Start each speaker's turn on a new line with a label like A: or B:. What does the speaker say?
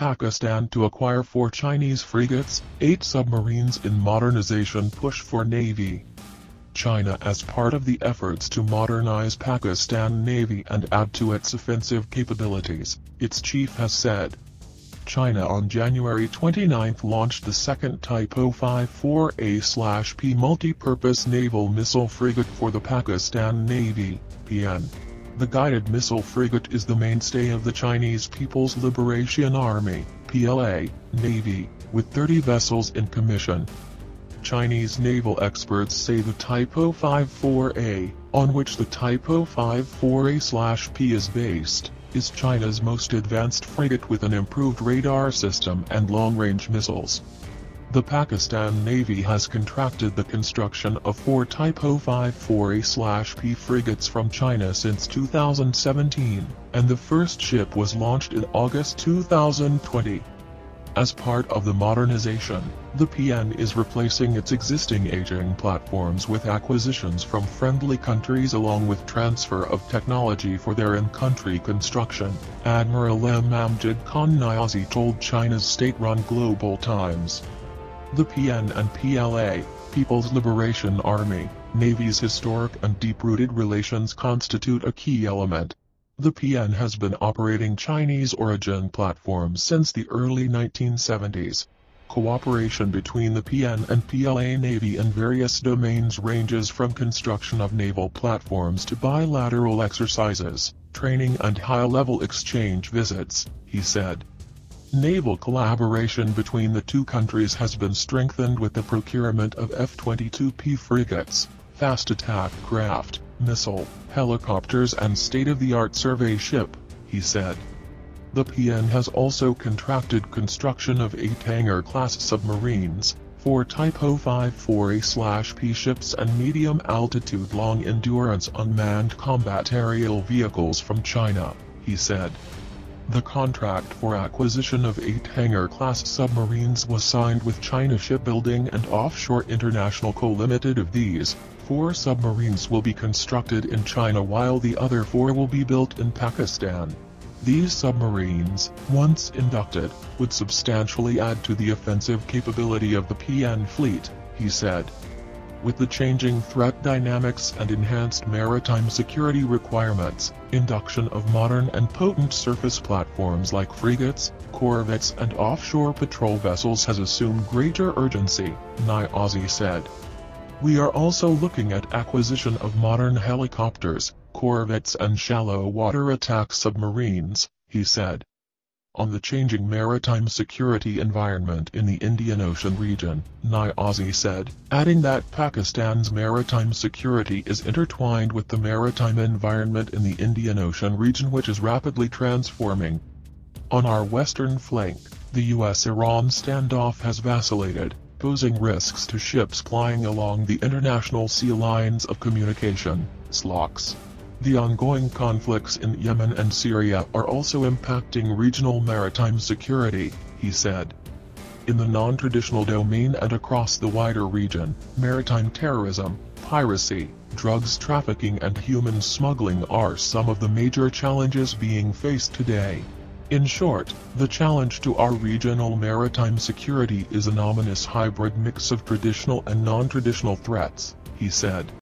A: Pakistan to acquire four Chinese frigates, eight submarines in modernization push for Navy. China as part of the efforts to modernize Pakistan Navy and add to its offensive capabilities, its chief has said. China on January 29 launched the second Type 054A-P multi-purpose naval missile frigate for the Pakistan Navy, PN. The guided missile frigate is the mainstay of the Chinese People's Liberation Army, PLA, Navy, with 30 vessels in commission. Chinese naval experts say the Type 054A, on which the Type 054A-P is based, is China's most advanced frigate with an improved radar system and long-range missiles. The Pakistan Navy has contracted the construction of four Type 054A-P frigates from China since 2017, and the first ship was launched in August 2020. As part of the modernization, the PN is replacing its existing aging platforms with acquisitions from friendly countries along with transfer of technology for their in-country construction, Admiral M. Amjad Khan Niazi told China's state-run Global Times. The PN and PLA, People's Liberation Army, Navy's historic and deep-rooted relations constitute a key element the PN has been operating Chinese origin platforms since the early 1970s. Cooperation between the PN and PLA Navy in various domains ranges from construction of naval platforms to bilateral exercises, training and high-level exchange visits, he said. Naval collaboration between the two countries has been strengthened with the procurement of F-22P frigates, fast attack craft, missile, helicopters and state-of-the-art survey ship, he said. The PN has also contracted construction of eight Hangor-class submarines, four Type 054A-P ships and medium-altitude long-endurance unmanned combat aerial vehicles from China, he said. The contract for acquisition of eight Hangor-class submarines was signed with China Shipbuilding and Offshore International Co. Limited of these, four submarines will be constructed in China while the other four will be built in Pakistan. These submarines, once inducted, would substantially add to the offensive capability of the PN fleet, he said. With the changing threat dynamics and enhanced maritime security requirements, induction of modern and potent surface platforms like frigates, corvettes and offshore patrol vessels has assumed greater urgency, Niazi said. We are also looking at acquisition of modern helicopters, corvettes and shallow water attack submarines, he said. On the changing maritime security environment in the Indian Ocean region, Niazi said, adding that Pakistan's maritime security is intertwined with the maritime environment in the Indian Ocean region which is rapidly transforming. On our western flank, the US-Iran standoff has vacillated, posing risks to ships plying along the international sea lines of communication, SLOCs. The ongoing conflicts in Yemen and Syria are also impacting regional maritime security, he said. In the non-traditional domain and across the wider region, maritime terrorism, piracy, drugs trafficking and human smuggling are some of the major challenges being faced today. In short, the challenge to our regional maritime security is an ominous hybrid mix of traditional and non-traditional threats, he said.